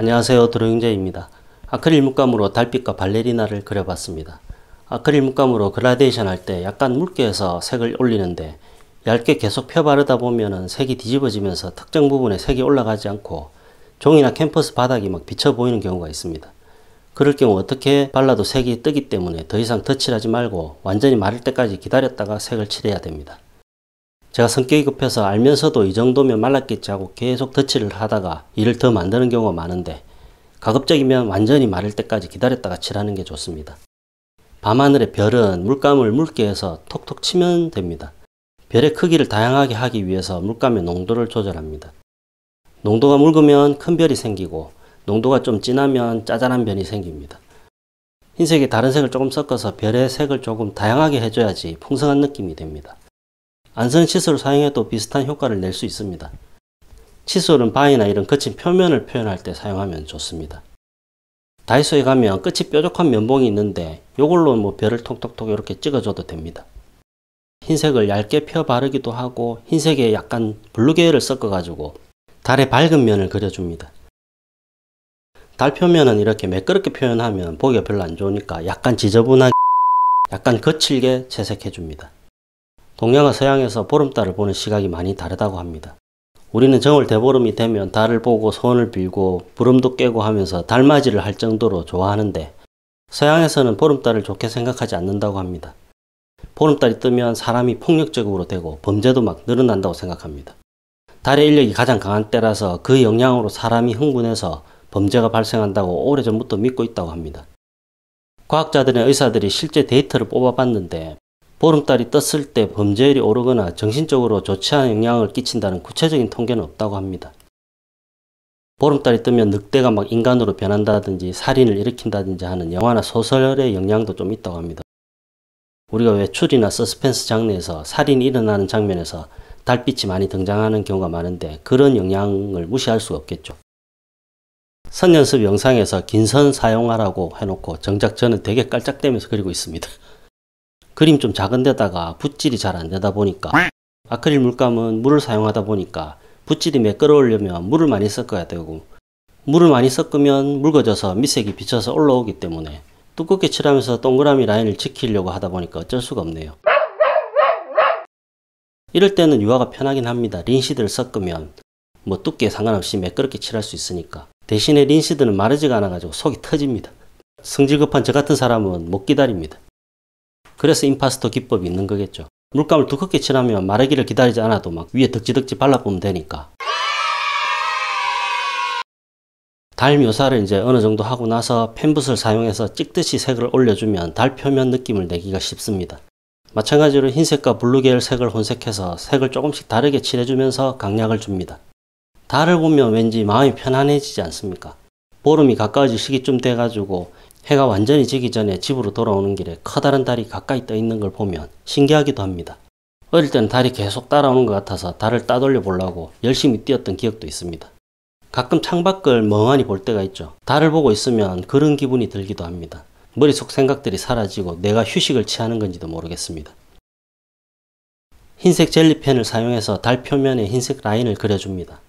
안녕하세요 드로잉제입니다. 아크릴 물감으로 달빛과 발레리나를 그려봤습니다. 아크릴 물감으로 그라데이션 할 때 약간 묽게 해서 색을 올리는데 얇게 계속 펴 바르다 보면 색이 뒤집어지면서 특정 부분에 색이 올라가지 않고 종이나 캔버스 바닥이 막 비쳐 보이는 경우가 있습니다. 그럴 경우 어떻게 발라도 색이 뜨기 때문에 더 이상 덧칠하지 말고 완전히 마를 때까지 기다렸다가 색을 칠해야 됩니다. 제가 성격이 급해서 알면서도 이 정도면 말랐겠지 하고 계속 덧칠을 하다가 일을 더 만드는 경우가 많은데 가급적이면 완전히 마를 때까지 기다렸다가 칠하는 게 좋습니다. 밤하늘의 별은 물감을 묽게 해서 톡톡 치면 됩니다. 별의 크기를 다양하게 하기 위해서 물감의 농도를 조절합니다. 농도가 묽으면 큰 별이 생기고 농도가 좀 진하면 짜잘한 별이 생깁니다. 흰색에 다른 색을 조금 섞어서 별의 색을 조금 다양하게 해줘야지 풍성한 느낌이 됩니다. 안선 칫솔을 사용해도 비슷한 효과를 낼 수 있습니다. 칫솔은 바위나 이런 거친 표면을 표현할 때 사용하면 좋습니다. 다이소에 가면 끝이 뾰족한 면봉이 있는데 이걸로 뭐 별을 톡톡톡 이렇게 찍어줘도 됩니다. 흰색을 얇게 펴 바르기도 하고 흰색에 약간 blue 계열을 섞어 가지고 달의 밝은 면을 그려줍니다. 달 표면은 이렇게 매끄럽게 표현하면 보기가 별로 안 좋으니까 약간 지저분하게 약간 거칠게 채색해 줍니다. 동양과 서양에서 보름달을 보는 시각이 많이 다르다고 합니다. 우리는 정월 대보름이 되면 달을 보고 소원을 빌고 부름도 깨고 하면서 달맞이를 할 정도로 좋아하는데 서양에서는 보름달을 좋게 생각하지 않는다고 합니다. 보름달이 뜨면 사람이 폭력적으로 되고 범죄도 막 늘어난다고 생각합니다. 달의 인력이 가장 강한 때라서 그 영향으로 사람이 흥분해서 범죄가 발생한다고 오래전부터 믿고 있다고 합니다. 과학자들의 의사들이 실제 데이터를 뽑아봤는데 보름달이 떴을 때 범죄율이 오르거나 정신적으로 좋지 않은 영향을 끼친다는 구체적인 통계는 없다고 합니다. 보름달이 뜨면 늑대가 막 인간으로 변한다든지 살인을 일으킨다든지 하는 영화나 소설의 영향도 좀 있다고 합니다. 우리가 외출이나 서스펜스 장르에서 살인이 일어나는 장면에서 달빛이 많이 등장하는 경우가 많은데 그런 영향을 무시할 수 없겠죠. 선 연습 영상에서 긴 선 사용하라고 해놓고 정작 저는 되게 깔짝대면서 그리고 있습니다. 그림 좀 작은 데다가 붓질이 잘 안 되다 보니까 아크릴 물감은 물을 사용하다 보니까 붓질이 매끄러우려면 물을 많이 섞어야 되고 물을 많이 섞으면 묽어져서 밑색이 비쳐서 올라오기 때문에 두껍게 칠하면서 동그라미 라인을 지키려고 하다 보니까 어쩔 수가 없네요. 이럴 때는 유화가 편하긴 합니다. 린시드를 섞으면 뭐 두께 상관없이 매끄럽게 칠할 수 있으니까 대신에 linseed는 마르지가 않아가지고 속이 터집니다. 성질 급한 저 같은 사람은 못 기다립니다. 그래서 impasto 기법이 있는 거겠죠. 물감을 두껍게 칠하면 마르기를 기다리지 않아도 막 위에 덕지덕지 발라보면 되니까. 달 묘사를 이제 어느 정도 하고 나서 펜붓을 사용해서 찍듯이 색을 올려주면 달 표면 느낌을 내기가 쉽습니다. 마찬가지로 흰색과 blue 계열 색을 혼색해서 색을 조금씩 다르게 칠해주면서 강약을 줍니다. 달을 보면 왠지 마음이 편안해지지 않습니까? 보름이 가까워질 시기쯤 돼가지고 해가 완전히 지기 전에 집으로 돌아오는 길에 커다란 달이 가까이 떠 있는 걸 보면 신기하기도 합니다. 어릴 때는 달이 계속 따라오는 것 같아서 달을 따돌려 보려고 열심히 뛰었던 기억도 있습니다. 가끔 창밖을 멍하니 볼 때가 있죠. 달을 보고 있으면 그런 기분이 들기도 합니다. 머릿속 생각들이 사라지고 내가 휴식을 취하는 건지도 모르겠습니다. 흰색 젤리펜을 사용해서 달 표면에 흰색 라인을 그려줍니다.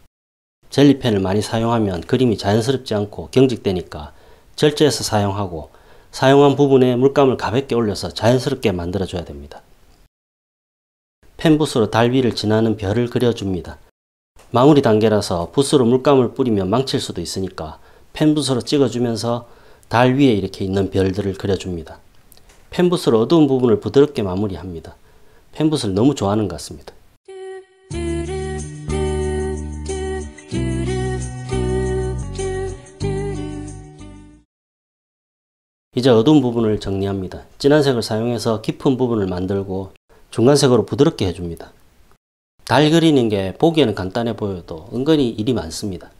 젤리펜을 많이 사용하면 그림이 자연스럽지 않고 경직되니까 절제해서 사용하고 사용한 부분에 물감을 가볍게 올려서 자연스럽게 만들어줘야 됩니다. 펜붓으로 달 위를 지나는 별을 그려줍니다. 마무리 단계라서 붓으로 물감을 뿌리면 망칠 수도 있으니까 펜붓으로 찍어주면서 달 위에 이렇게 있는 별들을 그려줍니다. 펜붓으로 어두운 부분을 부드럽게 마무리합니다. 펜붓을 너무 좋아하는 것 같습니다. 이제 어두운 부분을 정리합니다. 진한 색을 사용해서 깊은 부분을 만들고 중간색으로 부드럽게 해줍니다. 달 그리는 게 보기에는 간단해 보여도 은근히 일이 많습니다.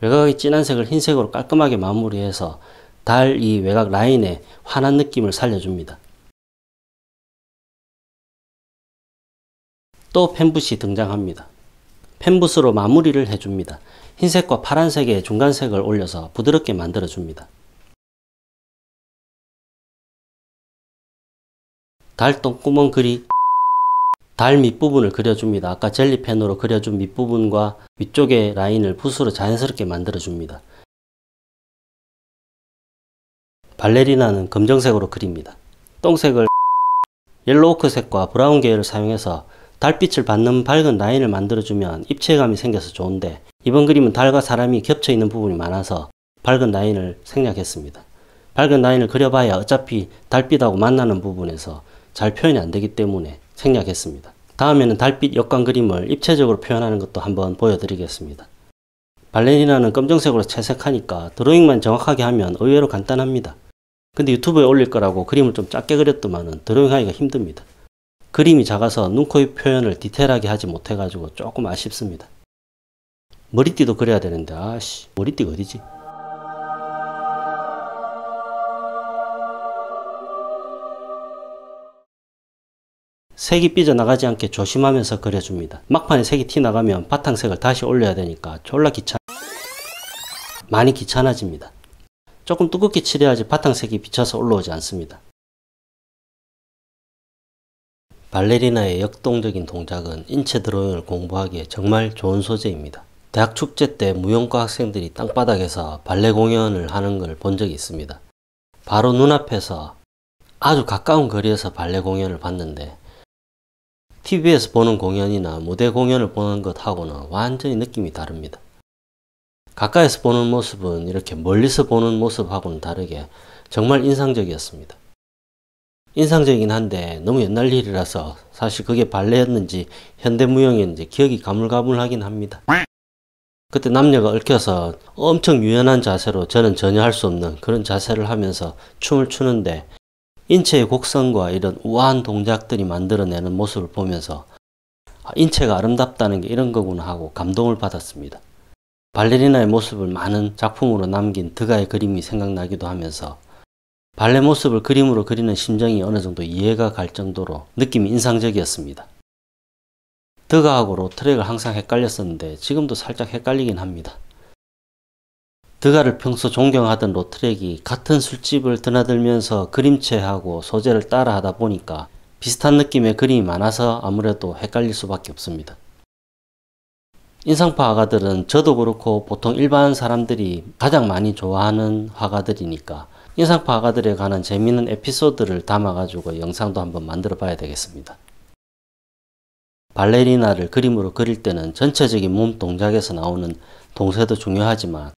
외곽의 진한 색을 흰색으로 깔끔하게 마무리해서 달 이 외곽 라인에 환한 느낌을 살려줍니다. 또 펜붓이 등장합니다. 펜붓으로 마무리를 해줍니다. 흰색과 파란색의 중간색을 올려서 부드럽게 만들어줍니다. 달 똥구멍 그리 달 밑부분을 그려줍니다. 아까 젤리펜으로 그려준 밑부분과 위쪽의 라인을 붓으로 자연스럽게 만들어줍니다. 발레리나는 검정색으로 그립니다. 똥색을 yellow ochre색과 brown 계열을 사용해서 달빛을 받는 밝은 라인을 만들어주면 입체감이 생겨서 좋은데 이번 그림은 달과 사람이 겹쳐 있는 부분이 많아서 밝은 라인을 생략했습니다. 밝은 라인을 그려봐야 어차피 달빛하고 만나는 부분에서 잘 표현이 안 되기 때문에 생략했습니다. 다음에는 달빛 역광 그림을 입체적으로 표현하는 것도 한번 보여드리겠습니다. 발레리나는 검정색으로 채색하니까 드로잉만 정확하게 하면 의외로 간단합니다. 근데 유튜브에 올릴 거라고 그림을 좀 작게 그렸더만은 드로잉하기가 힘듭니다. 그림이 작아서 눈, 코, 입 표현을 디테일하게 하지 못해가지고 조금 아쉽습니다. 머리띠도 그려야 되는데 아씨 머리띠가 어디지? 색이 삐져나가지 않게 조심하면서 그려줍니다. 막판에 색이 티나가면 바탕색을 다시 올려야 되니까 졸라 귀찮 많이 귀찮아집니다. 조금 두껍게 칠해야지 바탕색이 비쳐서 올라오지 않습니다. 발레리나의 역동적인 동작은 인체 드로잉을 공부하기에 정말 좋은 소재입니다. 대학 축제 때 무용과 학생들이 땅바닥에서 발레 공연을 하는 걸 본 적이 있습니다. 바로 눈앞에서 아주 가까운 거리에서 발레 공연을 봤는데 TV에서 보는 공연이나 무대 공연을 보는 것하고는 완전히 느낌이 다릅니다. 가까이서 보는 모습은 이렇게 멀리서 보는 모습하고는 다르게 정말 인상적이었습니다. 인상적이긴 한데 너무 옛날 일이라서 사실 그게 발레였는지 현대무용이었는지 기억이 가물가물하긴 합니다. 그때 남녀가 얽혀서 엄청 유연한 자세로 저는 전혀 할 수 없는 그런 자세를 하면서 춤을 추는데 인체의 곡선과 이런 우아한 동작들이 만들어내는 모습을 보면서 아, 인체가 아름답다는 게 이런 거구나 하고 감동을 받았습니다. 발레리나의 모습을 많은 작품으로 남긴 드가의 그림이 생각나기도 하면서 발레 모습을 그림으로 그리는 심정이 어느 정도 이해가 갈 정도로 느낌이 인상적이었습니다. 드가하고 로트랙을 항상 헷갈렸었는데 지금도 살짝 헷갈리긴 합니다. 드가를 평소 존경하던 로트랙이 같은 술집을 드나들면서 그림체하고 소재를 따라 하다 보니까 비슷한 느낌의 그림이 많아서 아무래도 헷갈릴 수밖에 없습니다. 인상파 화가들은 저도 그렇고 보통 일반 사람들이 가장 많이 좋아하는 화가들이니까 인상파 화가들에 관한 재미있는 에피소드를 담아가지고 영상도 한번 만들어 봐야 되겠습니다. 발레리나를 그림으로 그릴 때는 전체적인 몸 동작에서 나오는 동세도 중요하지만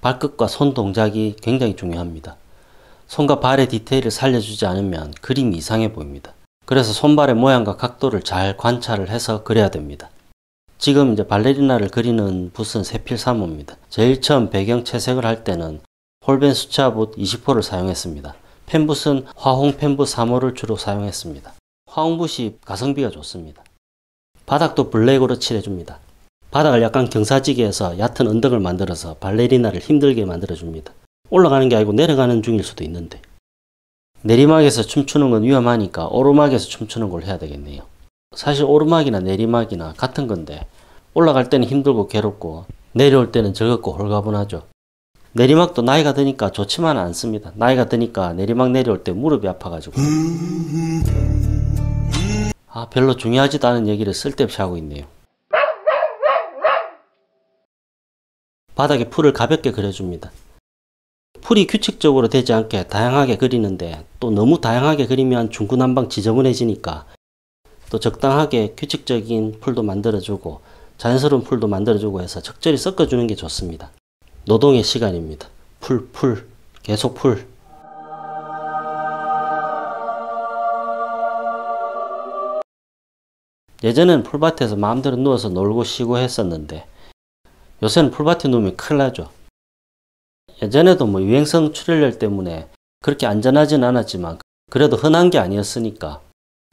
발끝과 손 동작이 굉장히 중요합니다. 손과 발의 디테일을 살려주지 않으면 그림이 이상해 보입니다. 그래서 손발의 모양과 각도를 잘 관찰을 해서 그려야 됩니다. 지금 이제 발레리나를 그리는 붓은 세필3호입니다. 제일 처음 배경 채색을 할 때는 홀벤 수채화붓 20호를 사용했습니다. 펜붓은 화홍 펜붓 3호를 주로 사용했습니다. 화홍붓이 가성비가 좋습니다. 바닥도 블랙으로 칠해줍니다. 바닥을 약간 경사지게 해서 얕은 언덕을 만들어서 발레리나를 힘들게 만들어줍니다. 올라가는 게 아니고 내려가는 중일 수도 있는데 내리막에서 춤추는 건 위험하니까 오르막에서 춤추는 걸 해야 되겠네요. 사실 오르막이나 내리막이나 같은 건데 올라갈 때는 힘들고 괴롭고 내려올 때는 즐겁고 홀가분하죠. 내리막도 나이가 드니까 좋지만은 않습니다. 나이가 드니까 내리막 내려올 때 무릎이 아파가지고 아 별로 중요하지도 않은 얘기를 쓸데없이 하고 있네요. 바닥에 풀을 가볍게 그려줍니다. 풀이 규칙적으로 되지 않게 다양하게 그리는데 또 너무 다양하게 그리면 중구난방 지저분해지니까 또 적당하게 규칙적인 풀도 만들어주고 자연스러운 풀도 만들어주고 해서 적절히 섞어주는 게 좋습니다. 노동의 시간입니다. 풀, 풀, 계속 풀. 예전에는 풀밭에서 마음대로 누워서 놀고 쉬고 했었는데 요새는 풀밭에 누우면 큰일 나죠. 예전에도 뭐 유행성 출혈열 때문에 그렇게 안전하진 않았지만 그래도 흔한 게 아니었으니까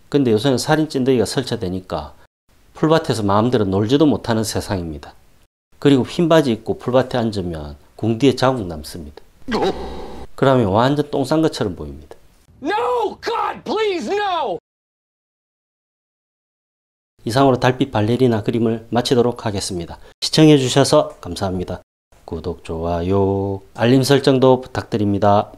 근데 요새는 살인 찐득이가 설치되니까 풀밭에서 마음대로 놀지도 못하는 세상입니다. 그리고 흰 바지 입고 풀밭에 앉으면 궁디에 자국 남습니다. 그러면 완전 똥 싼 것처럼 보입니다. No! God, please, no! 이상으로 달빛 발레리나 그림을 마치도록 하겠습니다. 시청해주셔서 감사합니다. 구독, 좋아요, 알림 설정도 부탁드립니다.